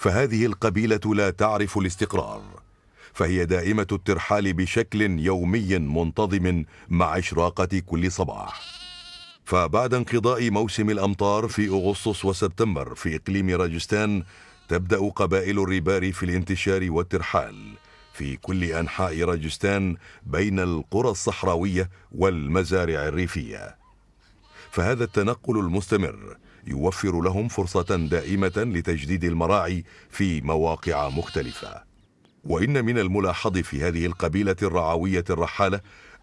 فهذه القبيلة لا تعرف الاستقرار فهي دائمة الترحال بشكل يومي منتظم مع إشراقة كل صباح. فبعد انقضاء موسم الأمطار في أغسطس وسبتمبر في إقليم راجستان تبدأ قبائل الريباري في الانتشار والترحال في كل أنحاء راجستان بين القرى الصحراوية والمزارع الريفية. فهذا التنقل المستمر يوفر لهم فرصة دائمة لتجديد المراعي في مواقع مختلفة. وإن من الملاحظ في هذه القبيلة الرعوية الرحالة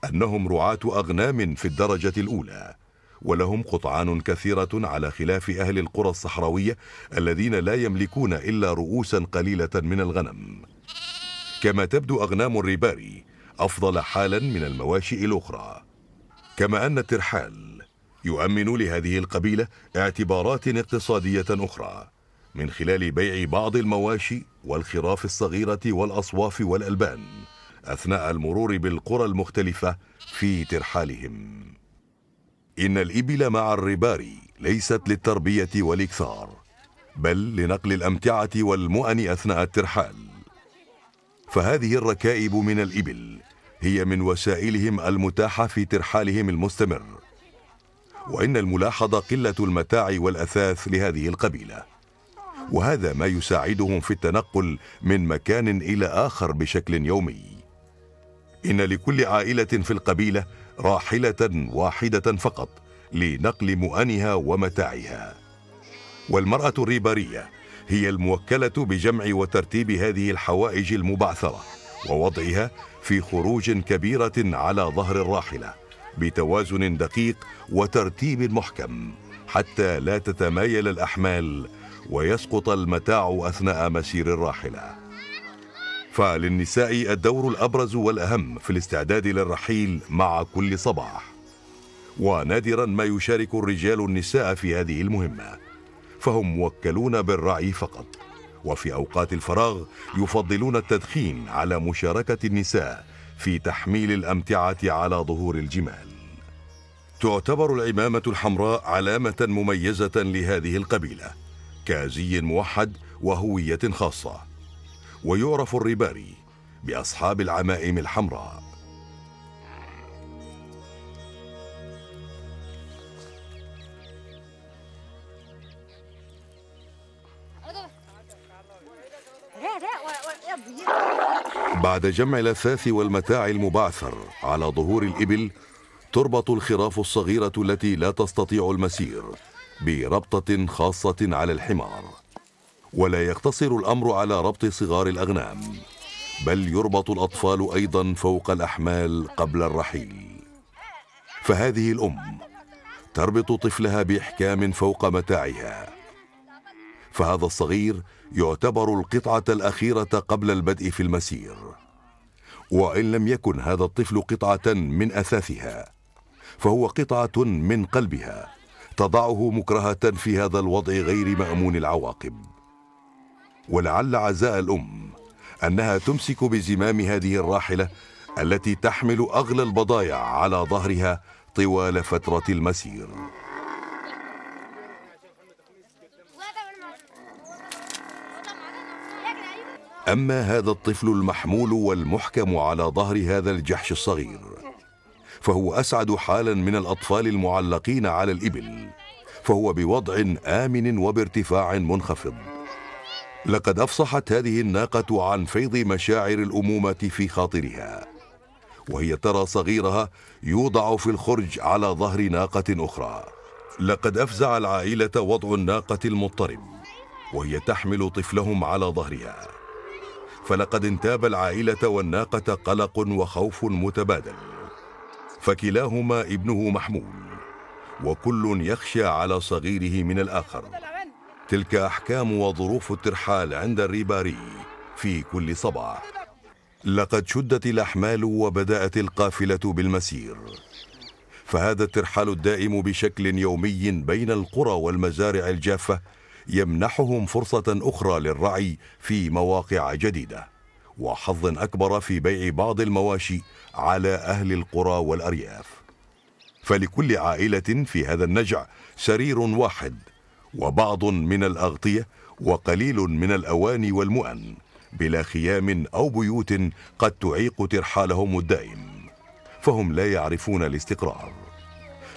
أنهم رعاة أغنام في الدرجة الأولى ولهم قطعان كثيرة على خلاف أهل القرى الصحراوية الذين لا يملكون إلا رؤوسا قليلة من الغنم. كما تبدو أغنام الريباري أفضل حالا من المواشئ الأخرى. كما أن الترحال يؤمن لهذه القبيلة اعتبارات اقتصادية أخرى من خلال بيع بعض المواشي والخراف الصغيرة والأصواف والألبان أثناء المرور بالقرى المختلفة في ترحالهم. إن الإبل مع الرباري ليست للتربية والإكثار بل لنقل الأمتعة والمؤن أثناء الترحال. فهذه الركائب من الإبل هي من وسائلهم المتاحة في ترحالهم المستمر. وإن الملاحظ قلة المتاع والأثاث لهذه القبيلة. وهذا ما يساعدهم في التنقل من مكان إلى آخر بشكل يومي. إن لكل عائلة في القبيلة راحلة واحدة فقط لنقل مؤنها ومتاعها. والمرأة الريبارية هي الموكلة بجمع وترتيب هذه الحوائج المبعثرة ووضعها في خروج كبيرة على ظهر الراحلة. بتوازن دقيق وترتيب محكم حتى لا تتمايل الأحمال ويسقط المتاع أثناء مسير الراحلة. فللنساء الدور الأبرز والأهم في الاستعداد للرحيل مع كل صباح. ونادرا ما يشارك الرجال النساء في هذه المهمة. فهم موكلون بالرعي فقط. وفي أوقات الفراغ يفضلون التدخين على مشاركة النساء في تحميل الأمتعة على ظهور الجمال. تعتبر العمامة الحمراء علامة مميزة لهذه القبيلة كازي موحد وهوية خاصة. ويعرف الرباري بأصحاب العمائم الحمراء. بعد جمع الأثاث والمتاع المبعثر على ظهور الإبل تربط الخراف الصغيرة التي لا تستطيع المسير بربطة خاصة على الحمار. ولا يقتصر الأمر على ربط صغار الأغنام بل يربط الأطفال أيضا فوق الأحمال قبل الرحيل. فهذه الأم تربط طفلها بإحكام فوق متاعها. فهذا الصغير يعتبر القطعة الأخيرة قبل البدء في المسير. وإن لم يكن هذا الطفل قطعة من أثاثها فهو قطعة من قلبها تضعه مكرهة في هذا الوضع غير مأمون العواقب. ولعل عزاء الأم أنها تمسك بزمام هذه الراحلة التي تحمل أغلى البضائع على ظهرها طوال فترة المسير. أما هذا الطفل المحمول والمحكم على ظهر هذا الجحش الصغير فهو أسعد حالا من الأطفال المعلقين على الإبل فهو بوضع آمن وبارتفاع منخفض. لقد أفصحت هذه الناقة عن فيض مشاعر الأمومة في خاطرها وهي ترى صغيرها يوضع في الخرج على ظهر ناقة أخرى. لقد أفزع العائلة وضع الناقة المضطرب وهي تحمل طفلهم على ظهرها. فلقد انتاب العائلة والناقة قلق وخوف متبادل. فكلاهما ابنه محمول وكل يخشى على صغيره من الآخر. تلك أحكام وظروف الترحال عند الريباري في كل صباح. لقد شدت الأحمال وبدأت القافلة بالمسير. فهذا الترحال الدائم بشكل يومي بين القرى والمزارع الجافة يمنحهم فرصة أخرى للرعي في مواقع جديدة وحظ أكبر في بيع بعض المواشي على أهل القرى والأرياف. فلكل عائلة في هذا النجع سرير واحد وبعض من الأغطية وقليل من الأواني والمؤن بلا خيام أو بيوت قد تعيق ترحالهم الدائم فهم لا يعرفون الاستقرار.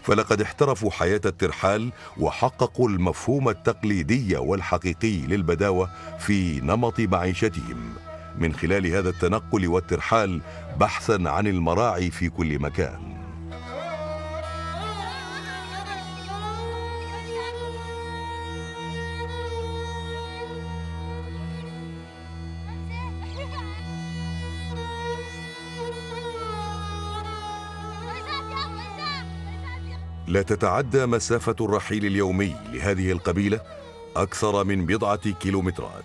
فلقد احترفوا حياة الترحال وحققوا المفهوم التقليدي والحقيقي للبداوة في نمط معيشتهم. من خلال هذا التنقل والترحال بحثا عن المراعي في كل مكان. لا تتعدى مسافة الرحيل اليومي لهذه القبيلة أكثر من بضعة كيلومترات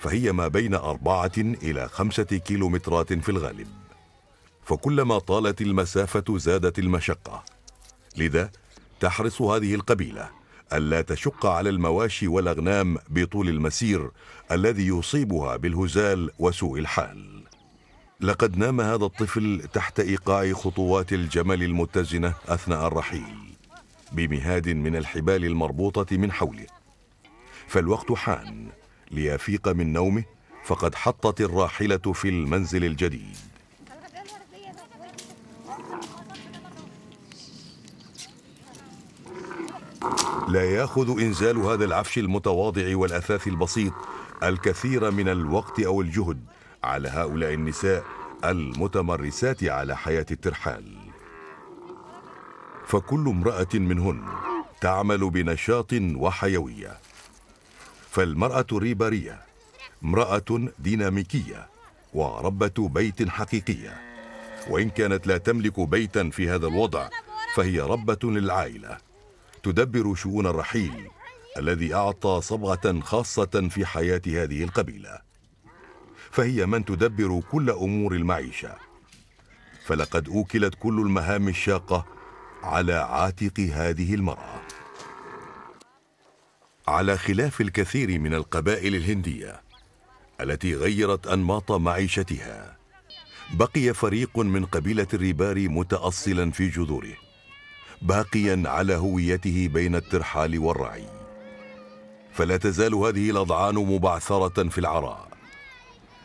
فهي ما بين أربعة إلى خمسة كيلومترات في الغالب. فكلما طالت المسافة زادت المشقة. لذا تحرص هذه القبيلة ألا تشق على المواشي والأغنام بطول المسير الذي يصيبها بالهزال وسوء الحال. لقد نام هذا الطفل تحت إيقاع خطوات الجمل المتزنة أثناء الرحيل. بمهاد من الحبال المربوطة من حوله. فالوقت حان ليفيق من نومه فقد حطت الراحلة في المنزل الجديد. لا ياخذ انزال هذا العفش المتواضع والأثاث البسيط الكثير من الوقت أو الجهد على هؤلاء النساء المتمرسات على حياة الترحال. فكل امرأة منهن تعمل بنشاط وحيوية. فالمرأة الريبارية امرأة ديناميكية وربة بيت حقيقية. وإن كانت لا تملك بيتا في هذا الوضع فهي ربة للعائلة. تدبر شؤون الرحيل الذي أعطى صبغة خاصة في حياة هذه القبيلة. فهي من تدبر كل أمور المعيشة. فلقد أوكلت كل المهام الشاقة على عاتق هذه المرأة. على خلاف الكثير من القبائل الهندية التي غيرت أنماط معيشتها بقي فريق من قبيلة الريباري متأصلا في جذوره باقيا على هويته بين الترحال والرعي. فلا تزال هذه الأضعان مبعثرة في العراء.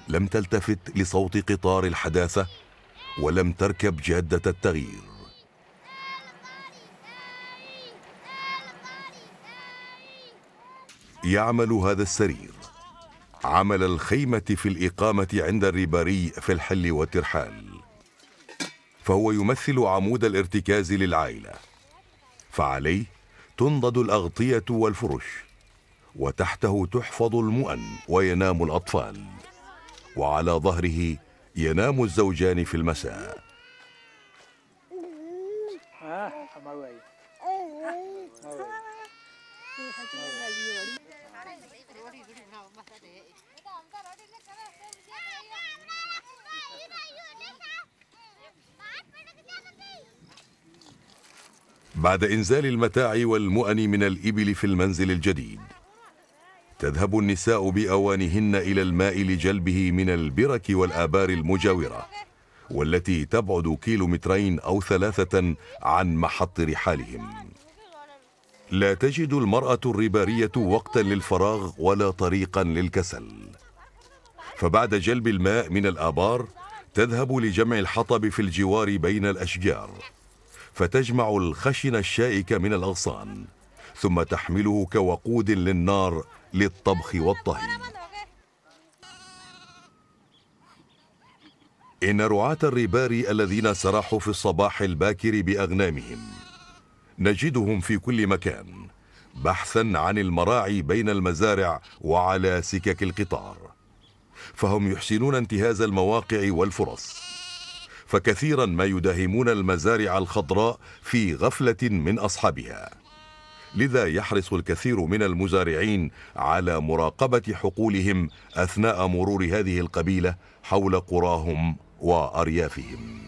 لم تلتفت لصوت قطار الحداثة ولم تركب جادة التغيير. يعمل هذا السرير. عمل الخيمة في الإقامة عند الرباري في الحل والترحال. فهو يمثل عمود الارتكاز للعائلة. فعليه تنضد الأغطية والفرش وتحته تحفظ المؤن وينام الأطفال. وعلى ظهره ينام الزوجان في المساء. بعد إنزال المتاع والمؤن من الإبل في المنزل الجديد تذهب النساء بأوانهن إلى الماء لجلبه من البرك والآبار المجاورة والتي تبعد كيلومترين أو ثلاثة عن محط رحالهم لا تجد المرأة الربارية وقتا للفراغ ولا طريقا للكسل. فبعد جلب الماء من الآبار تذهب لجمع الحطب في الجوار بين الأشجار فتجمع الخشن الشائك من الأغصان ثم تحمله كوقود للنار للطبخ والطهي. إن رعاة الربار الذين سرحوا في الصباح الباكر بأغنامهم نجدهم في كل مكان بحثا عن المراعي بين المزارع وعلى سكك القطار فهم يحسنون انتهاز المواقع والفرص. فكثيرا ما يداهمون المزارع الخضراء في غفلة من أصحابها. لذا يحرص الكثير من المزارعين على مراقبة حقولهم أثناء مرور هذه القبيلة حول قراهم وأريافهم.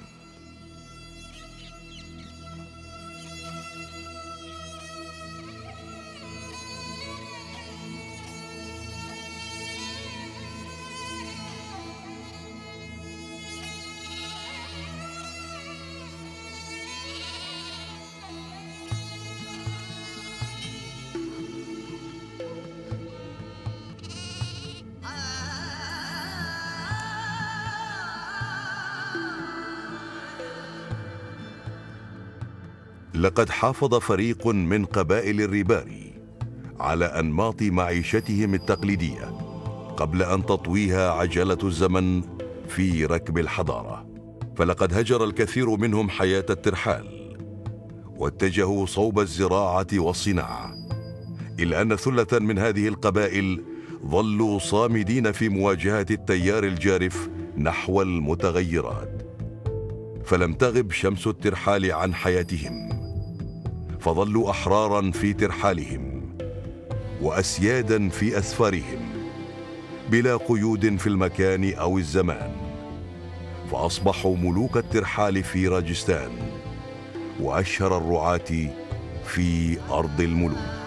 لقد حافظ فريق من قبائل الرباري على أنماط معيشتهم التقليدية قبل أن تطويها عجلة الزمن في ركب الحضارة. فلقد هجر الكثير منهم حياة الترحال واتجهوا صوب الزراعة والصناعة الا أن ثلة من هذه القبائل ظلوا صامدين في مواجهة التيار الجارف نحو المتغيرات. فلم تغب شمس الترحال عن حياتهم. فظلوا أحرارا في ترحالهم وأسيادا في أسفارهم بلا قيود في المكان أو الزمان فأصبحوا ملوك الترحال في راجستان وأشهر الرعاة في أرض الملوك.